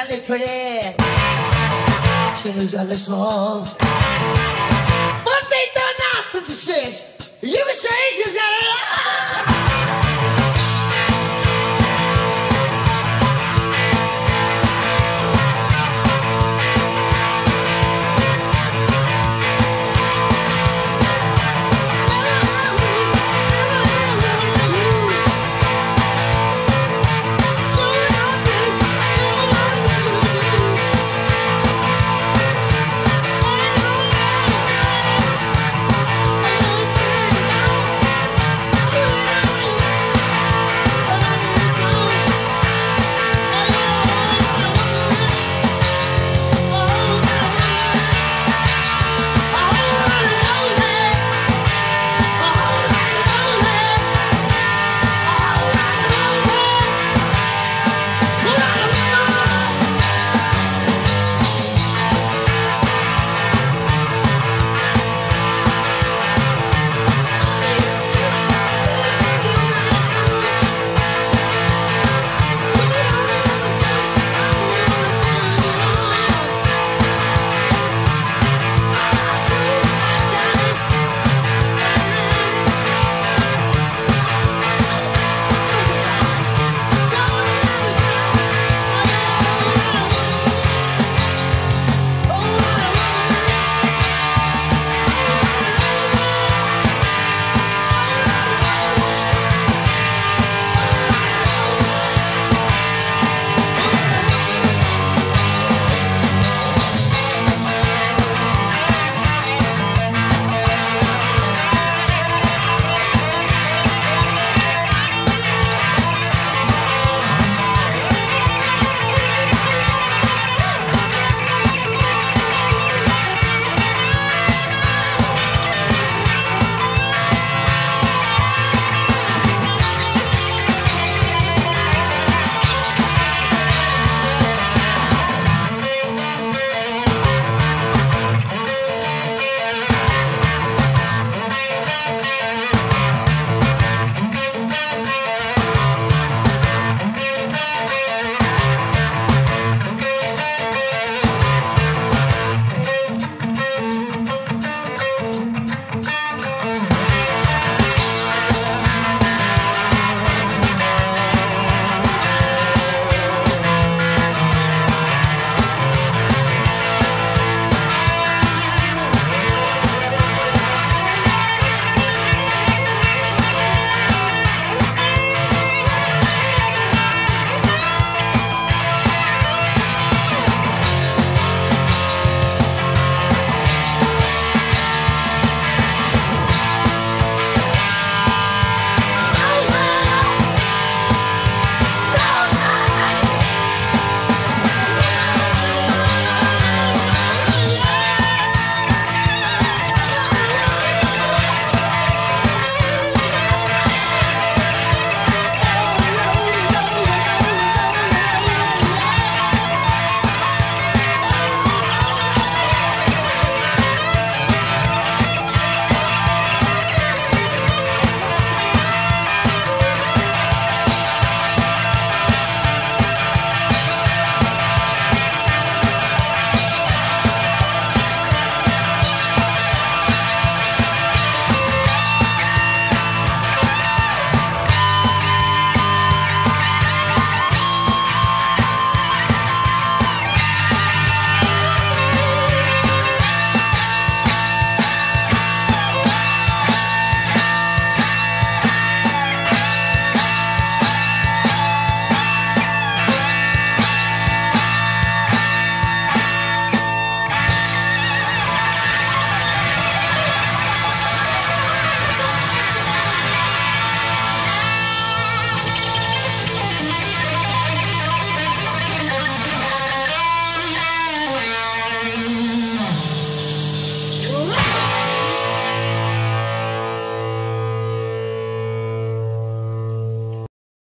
nothing pretty. She's jolly, small. Once they done now 56. You can say she's got a